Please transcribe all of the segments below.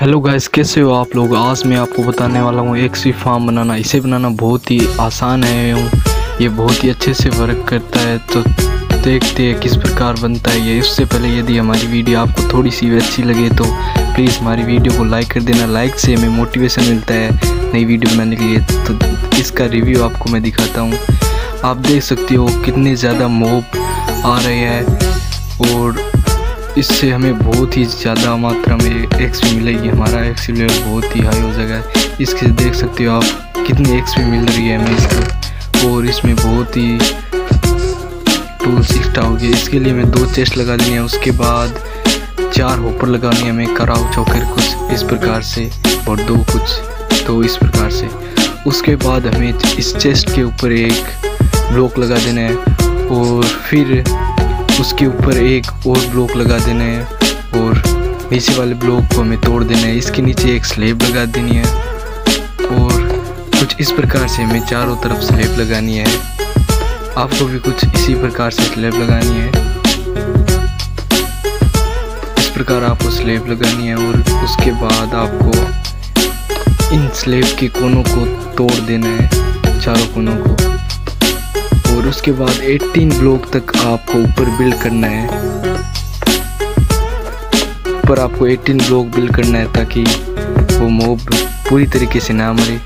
Hello guys कैसे हो आप लोग? आज मैं आपको बताने वाला हूँ, एक सी फार्म बनाना। इसे बनाना बहुत ही आसान है ये बहुत ही अच्छे से वर्क करता है। तो देखते हैं किस प्रकार बनता है ये। इससे पहले यदि हमारी वीडियो आपको थोड़ी सी भी अच्छी लगे तो प्लीज़ हमारी वीडियो को लाइक कर देना। लाइक से हमें मोटिवेशन मिलता है नई वीडियो बनाने के लिए। तो इसका रिव्यू आपको मैं दिखाता हूँ। आप देख सकते हो कितने ज़्यादा मोब आ रहे हैं और इससे हमें बहुत ही ज़्यादा मात्रा में एक्स मिलेगी। हमारा एक्स लेवल बहुत ही हाई हो जाएगा। इसके देख सकते हो आप कितनी एक्स मिल रही है हमें इसको। और इसमें बहुत ही टू सिक्स होगी इसके लिए हमें दो चेस्ट लगा दी है। उसके बाद चार होपर लगानी है हमें कराओ चौकर कुछ इस प्रकार से और दो कुछ तो इस प्रकार से। उसके बाद हमें इस चेस्ट के ऊपर एक ब्लॉक लगा देना है। और फिर उसके ऊपर एक और ब्लॉक लगा देना है और नीचे वाले ब्लॉक को हमें तोड़ देना है। इसके नीचे एक स्लेब लगा देनी है और कुछ इस प्रकार से हमें चारों तरफ़ स्लेब लगानी है। आपको भी कुछ इसी प्रकार से स्लेब लगानी है। इस प्रकार आपको स्लेब लगानी है और उसके बाद आपको इन स्लेब के कोनों को तोड़ देना है, चारों कोनों को। और उसके बाद 18 ब्लॉक तक आपको ऊपर बिल्ड करना है। ऊपर आपको 18 ब्लॉक बिल्ड करना है ताकि वो मोब पूरी तरीके से ना मरे।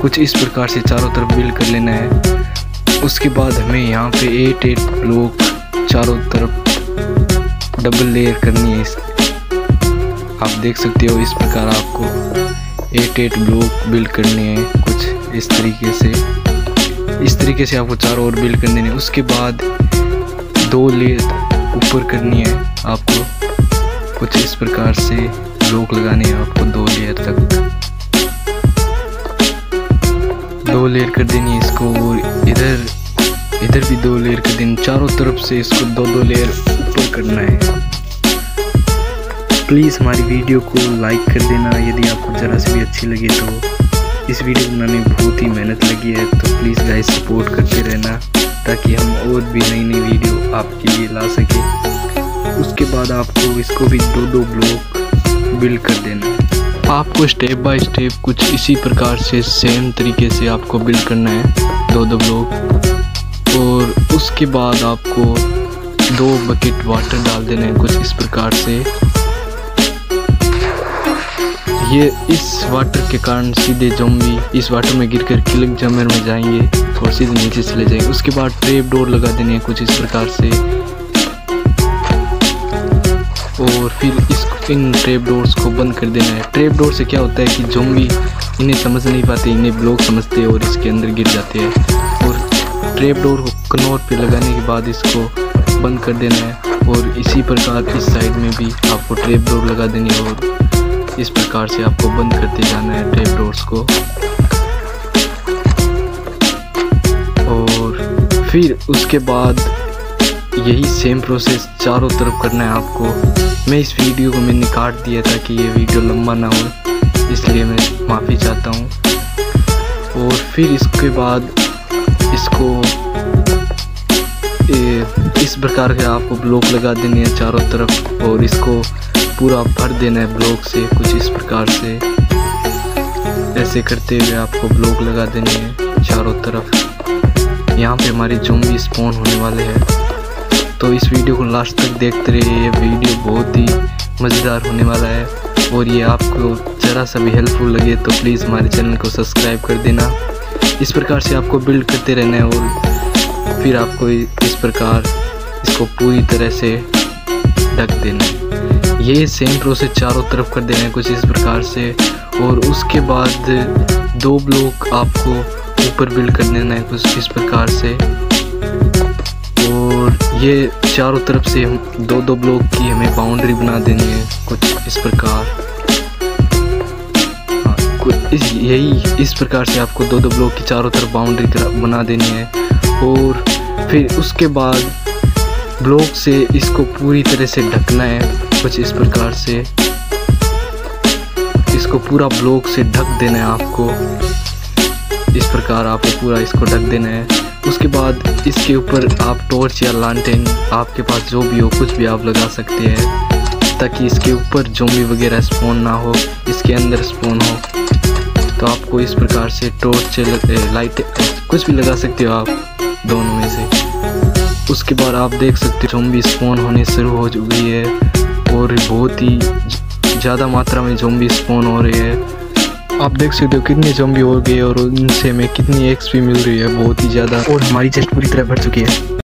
कुछ इस प्रकार से चारों तरफ़ बिल्ड कर लेना है। उसके बाद हमें यहाँ पे एट एट ब्लॉक चारों तरफ़ डबल लेयर करनी है। आप देख सकते हो इस प्रकार आपको एट एट ब्लॉक बिल्ड करने हैं कुछ इस तरीके से। इस तरीके से आपको चारों ओर बिल्ड कर देने उसके बाद दो लेयर ऊपर करनी है आपको। कुछ इस प्रकार से ब्लॉक लगाने हैं आपको दो लेयर तक। दो लेयर कर देनी है इसको और इधर इधर भी दो लेयर कर देनी चारों तरफ़ से इसको दो दो लेयर ऊपर करना है। प्लीज़ हमारी वीडियो को लाइक कर देना। यदि आपको ज़रा से भी अच्छी लगे तो इस वीडियो बनाने में बहुत ही मेहनत लगी है तो प्लीज़ गाइस सपोर्ट करते रहना, ताकि हम और भी नई नई वीडियो आपके लिए ला सकें। उसके बाद आपको इसको भी दो दो ब्लॉक बिल्ड कर देना। आपको स्टेप बाय स्टेप कुछ इसी प्रकार से सेम तरीके से आपको बिल्ड करना है दो दो ब्लॉक और उसके बाद आपको दो बकेट वाटर डाल देना है कुछ इस प्रकार से। ये इस वाटर के कारण सीधे जोम्बी, इस वाटर में गिर कर किलक जमर में जाएँगे और सीधे नीचे चले जाएँगे उसके बाद ट्रेप डोर लगा देने हैं कुछ इस प्रकार से। और फिर इस इन ट्रेप डोर्स को बंद कर देना है। ट्रेप डोर से क्या होता है कि जोम्बी इन्हें समझ नहीं पाते, इन्हें ब्लॉक समझते और इसके अंदर गिर जाते हैं। और ट्रेप डोर को कनौर पे लगाने के बाद इसको बंद कर देना है। और इसी प्रकार इस साइड में भी आपको ट्रेप डोर लगा देनी है और इस प्रकार से आपको बंद करते जाना है टेप डोर्स को। और फिर उसके बाद यही सेम प्रोसेस चारों तरफ़ करना है आपको। मैं इस वीडियो को मैंने काट दिया था कि ये वीडियो लंबा ना हो, इसलिए मैं माफ़ी चाहता हूँ। और फिर इसके बाद इसको इस प्रकार के आपको ब्लॉक लगा देने हैं चारों तरफ़ और इसको पूरा भर देना है ब्लॉक से, कुछ इस प्रकार से। ऐसे करते हुए आपको ब्लॉक लगा देने हैं चारों तरफ़। यहाँ पे हमारी भी स्पॉन होने वाले हैं। तो इस वीडियो को लास्ट तक देखते रहिए, ये वीडियो बहुत ही मज़ेदार होने वाला है। और ये आपको ज़रा सा भी हेल्पफुल लगे तो प्लीज़ हमारे चैनल को सब्सक्राइब कर देना। इस प्रकार से आपको बिल्ड करते रहना है और फिर आपको इस प्रकार इसको पूरी तरह से ढक देना। है ये सेम प्रोसेस चारों तरफ़ कर देना है कुछ इस प्रकार से और उसके बाद दो ब्लॉक आपको ऊपर बिल्ड कर देना है कुछ इस प्रकार से। और ये चारों तरफ़ से हम दो दो ब्लॉक की हमें बाउंड्री बना देनी है कुछ इस प्रकार। हाँ, इस यही इस प्रकार से आपको दो दो ब्लॉक की चारों तरफ़ बाउंड्री बना देनी है। और फिर उसके बाद ब्लॉक से इसको पूरी तरह से ढकना है। कुछ इस प्रकार से इसको पूरा ब्लॉक से ढक देना है आपको। इस प्रकार आपको पूरा इसको ढक देना है। उसके बाद इसके ऊपर आप टॉर्च या लालटेन आपके पास जो भी हो, कुछ भी आप लगा सकते हैं, ताकि इसके ऊपर जोम्बी वगैरह स्पोन ना हो, इसके अंदर स्पोन हो। तो आपको इस प्रकार से टॉर्च लाइट कुछ भी लगा सकते हो आप। दोनों में से। उसके बाद आप देख सकते हो जोम्बी स्पॉन होने शुरू हो चुकी है और बहुत ही ज़्यादा मात्रा में जोम्बी स्पॉन हो रही है। आप देख सकते हो कितने जोम्बी हो गए और उनसे हमें कितनी एक्सपी मिल रही है, बहुत ही ज़्यादा। और हमारी चेस्ट पूरी तरह भर चुकी है।